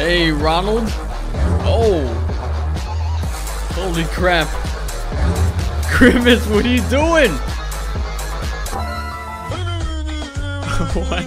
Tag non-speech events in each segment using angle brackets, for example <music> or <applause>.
Hey, Ronald. Oh. Holy crap. <laughs> Grimace, what are you doing? <laughs> what?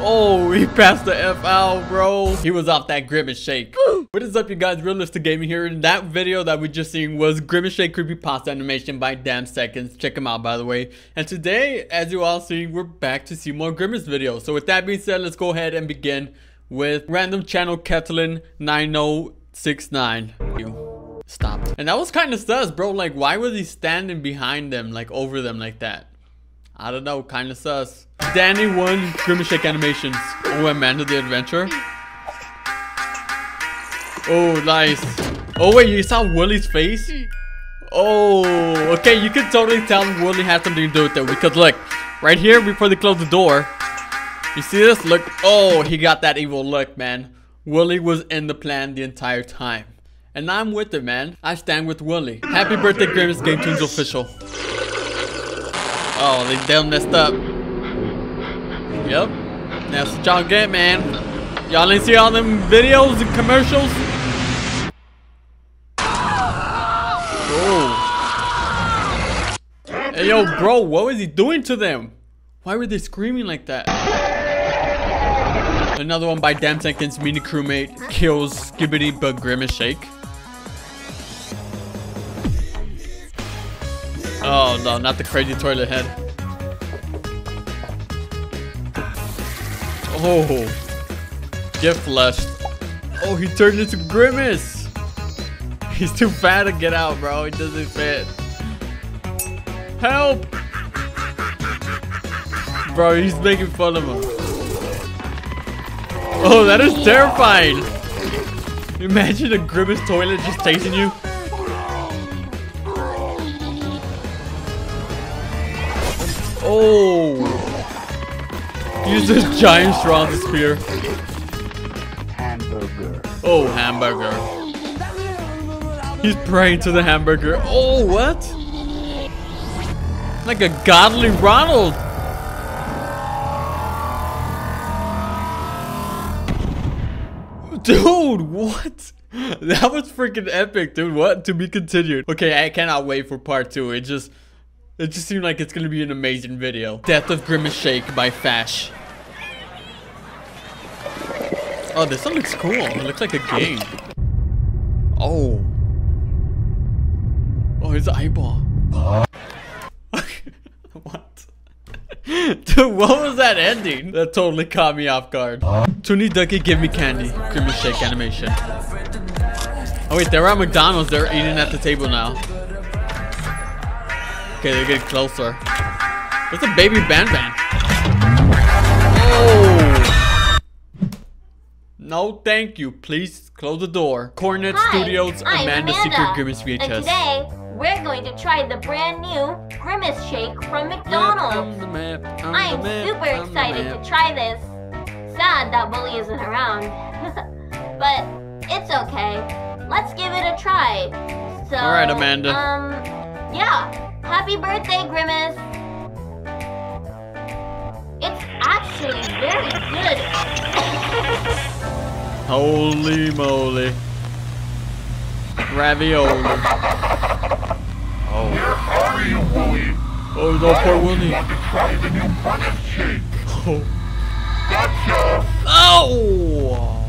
<laughs> oh, he passed the F out, bro. He was off that Grimace Shake. What is up, you guys? Realistic Gaming here. And that video that we just seen was Grimace Shake Creepypasta animation by Damn Seconds. Check him out, by the way. And today, as you all see, we're back to see more Grimace videos. So with that being said, let's go ahead and begin with random channel Ketlin 9069. You Stop. And that was kind of sus, bro. Like, why was he standing behind them, like over them like that? I don't know, kind of sus. Danny won Grimace Shake Animations. Oh, Amanda the Adventure. Oh, nice. Oh, wait, you saw Wooly's face? Hmm. Oh, okay, you can totally tell Wooly had something to do with it. Because look, right here before they close the door, you see this? Look, oh, he got that evil look, man. Wooly was in the plan the entire time. And I'm with it, man. I stand with Wooly. Happy birthday, Grimace GameToons official. Oh, they damn messed up. Yep. That's what y'all get, man. Y'all ain't see all them videos and commercials? Oh. Hey, yo, bro, what was he doing to them? Why were they screaming like that? Another one by Damn Seconds Mini Crewmate kills Skibidi Bug Grimace Shake. Oh no, not the crazy toilet head. Oh, get flushed. Oh, he turned into Grimace. He's too fat to get out, bro. He doesn't fit. Help! Bro, he's making fun of him. Oh, that is terrifying. Imagine a Grimace toilet just tasting you. Oh! Use this giant strong spear. Hamburger. Oh, hamburger. He's praying to the hamburger. Oh, what? Like a godly Ronald. Dude, what? <laughs> That was freaking epic, dude. What? To be continued. Okay, I cannot wait for part two. It just... It just seemed like it's gonna be an amazing video. Death of Grimace Shake by Fash. Oh, this one looks cool. It looks like a game. Oh. Oh, his eyeball. what? Dude, <laughs> what was that ending? That totally caught me off guard. Toony Ducky, give me candy. Grimace Shake animation. Oh wait, they're at McDonald's. They're eating at the table now. Okay, they're getting closer. There's a baby Ban Ban. Oh! No, thank you. Please close the door. Cornet Hi, Studios, Amanda, Amanda, Secret Grimace And VHS. today, we're going to try the brand new Grimace Shake from McDonald's. I am super excited to try this. Sad that Wooly isn't around. <laughs> but it's okay. Let's give it a try. So, Alright, Amanda. Um, yeah. Happy birthday, Grimace. It's actually very good. <laughs> Holy moly. Ravioli. <laughs> Oh. Wooly? Oh, no, poor Willie. Want to try the new shake? Oh. Gotcha! Oh!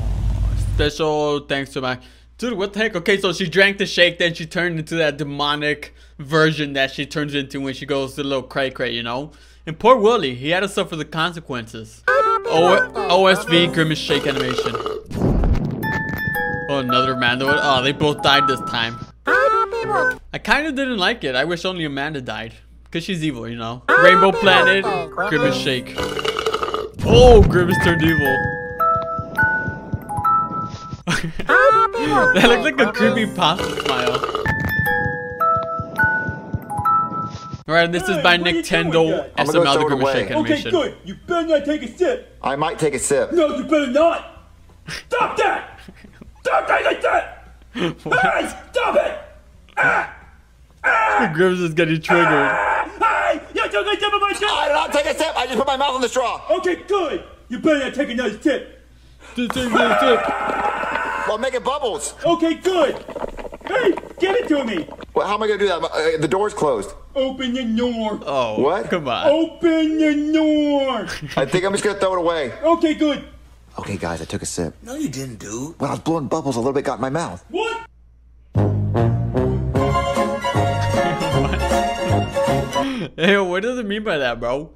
Special thanks to my... Dude, what the heck? Okay, so she drank the shake, then she turned into that demonic version that she turns into when she goes to the little cray cray, you know? And poor Willie, he had to suffer the consequences. O OSV Grimace Shake animation. Oh, another one? Oh, they both died this time. I kind of didn't like it. I wish only Amanda died. Because she's evil, you know? Ah, Rainbow Planet, Grimace Shake. Oh, Grimace turned evil. <laughs> that looked like a creepy pasta smile. Alright, this is by Hey, what are you Nicktendo doing, guys? I'm gonna go SML the Grimace away. Shake Okay, good. You better not take a sip. I might take a sip. No, you better not. Stop that. <laughs> Stop that like that. Hey, stop it. Grimace is getting triggered. Hey, you took a sip of my I did not take a sip. I just put my mouth on the straw. Okay, good. You better not take another sip. This ain't no tip. Well, make it bubbles. Okay, good. Hey, give it to me. Well, how am I gonna do that? Uh, the door's closed. Open the door. Oh. What? Come on. Open the door. I think I'm just gonna throw it away. Okay, good. Okay, guys, I took a sip. No, you didn't, dude. When I was blowing bubbles, a little bit got in my mouth. What? <laughs> Hey, what does it mean by that, bro?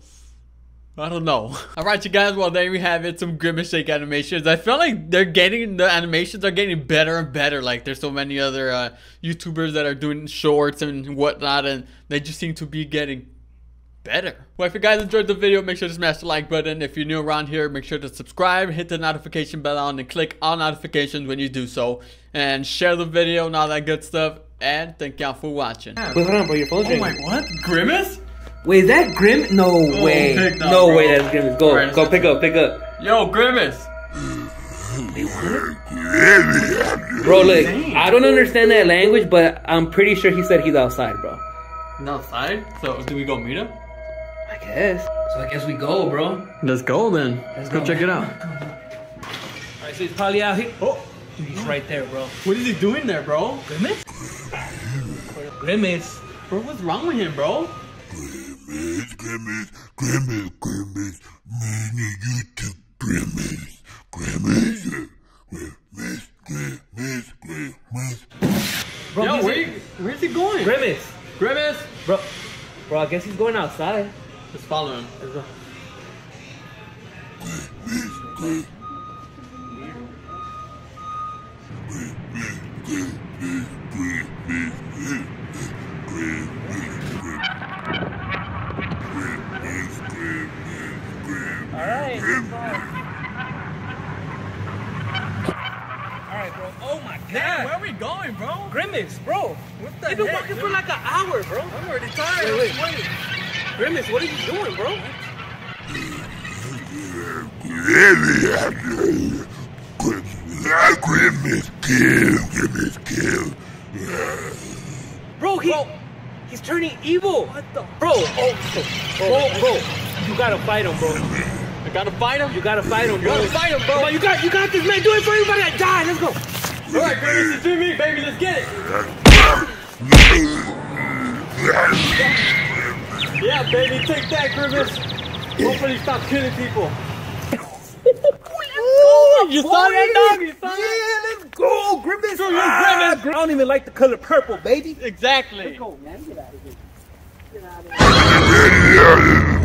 I don't know. <laughs> Alright, you guys, well, there we have it. Some Grimace Shake animations. I feel like they're getting, the animations are getting better and better. Like, there's so many other uh, YouTubers that are doing shorts and whatnot, and they just seem to be getting better. Well, if you guys enjoyed the video, make sure to smash the like button. If you're new around here, make sure to subscribe, hit the notification bell on, and click all notifications when you do so. And share the video and all that good stuff. And thank y'all for watching. Wait, hold on, bro. Your phone's ringing. what? Grimace? Wait, is that Grim? No oh, way. up, no bro. way, that's Grimace. Go, Alright, go, pick up, pick up. Yo, Grimace! Bro, look, I don't understand that language, but I'm pretty sure he said he's outside, bro. outside? So, do we go meet him? I guess. So I guess we go, bro. Let's go then. Let's go check it out. Alright, so he's probably out here. Oh, he's right there, bro. What is he doing there, bro? Grimace? Grimace. Bro, what's wrong with him, bro? Grimace, Grimace, Grimace, Grimace, many YouTube Grimace, Grimace, Grimace, Grimace, Grimace. Bro, Yo, he's where, where's he going? Grimace. Grimace! Bro, bro, I guess he's going outside. Let's follow him. Let's go. Alright. Alright, bro. Oh my god. Where are we going, bro? Grimace, bro. What the You've been heck, walking dude? for like an hour, bro. I'm already tired. Wait, wait. Wait. Grimace, what are you doing, bro? Grimace, kill, Grimace, kill. Bro, he, he's turning evil. What the? Bro, oh, bro, bro, you gotta fight him, bro. I gotta fight him? You gotta fight him, bro. gotta fight him, bro. Come on, you got, you got this, man. Do it for everybody that died. Let's go. Alright, Grimace, it's me, baby. Let's get it. Yeah, baby. Take that, Grimace. Hopefully stop killing people. you saw that, dog? You saw that? let's go, Grimace. Screw you, Grimace. I don't even like the color purple, baby. Exactly. Go, man. Get out of here. Get out of here. Yeah.